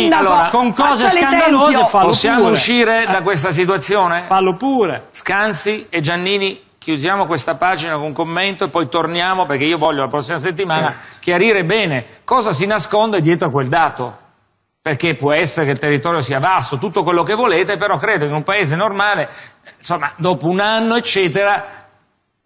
sindaco, allora, con cose scandalose fallo Possiamo pure. uscire da Eh, questa situazione? Fallo pure. Scanzi e Giannini, chiudiamo questa pagina con un commento e poi torniamo perché io voglio la prossima settimana Certo. chiarire bene cosa si nasconde dietro a quel dato. Perché può essere che il territorio sia vasto, tutto quello che volete, però credo che in un paese normale, insomma, dopo un anno, eccetera,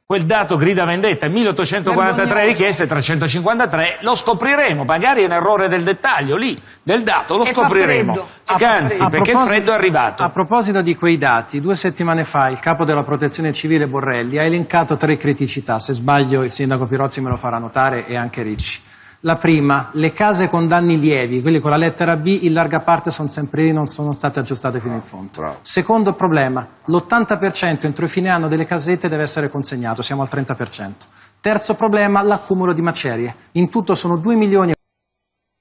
quel dato grida vendetta, 1843 Vergognoso. richieste, 353, lo scopriremo, magari è un errore del dettaglio lì, del dato, lo E scopriremo. Scanzi, A perché il freddo è arrivato. A proposito di quei dati, due settimane fa il capo della protezione civile Borrelli ha elencato tre criticità, se sbaglio il sindaco Pirozzi me lo farà notare e anche Ricci. La prima, le case con danni lievi, quelli con la lettera B, in larga parte sono sempre lì, non sono state aggiustate fino in fondo. Secondo problema, l'80% entro i fine anno delle casette deve essere consegnato, siamo al 30%. Terzo problema, l'accumulo di macerie. In tutto sono 2 milioni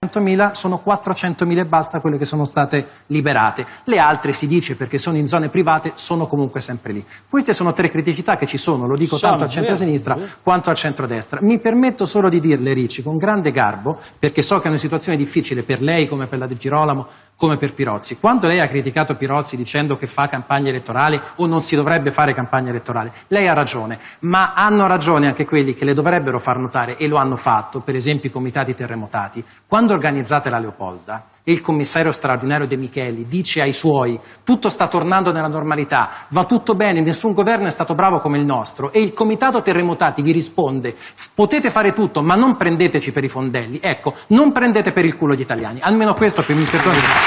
e 100.000 sono 400.000 e basta quelle che sono state liberate. Le altre si dice perché sono in zone private, sono comunque sempre lì. Queste sono tre criticità che ci sono, lo dico Sono, tanto al centro-sinistra vero, quanto al centro-destra. Mi permetto solo di dirle, Ricci, con grande garbo, perché so che è una situazione difficile per lei come per la di Girolamo, come per Pirozzi. Quando lei ha criticato Pirozzi dicendo che fa campagna elettorale o non si dovrebbe fare campagna elettorale, lei ha ragione, ma hanno ragione anche quelli che le dovrebbero far notare e lo hanno fatto, per esempio i comitati terremotati. Quando organizzate la Leopolda e il commissario straordinario De Micheli dice ai suoi tutto sta tornando nella normalità, va tutto bene, nessun governo è stato bravo come il nostro e il comitato terremotati vi risponde potete fare tutto ma non prendeteci per i fondelli, ecco, non prendete per il culo gli italiani, almeno questo che mi perdoni.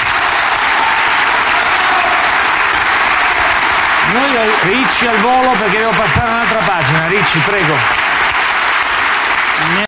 Noi Ricci al volo perché devo passare un'altra pagina. Ricci, prego.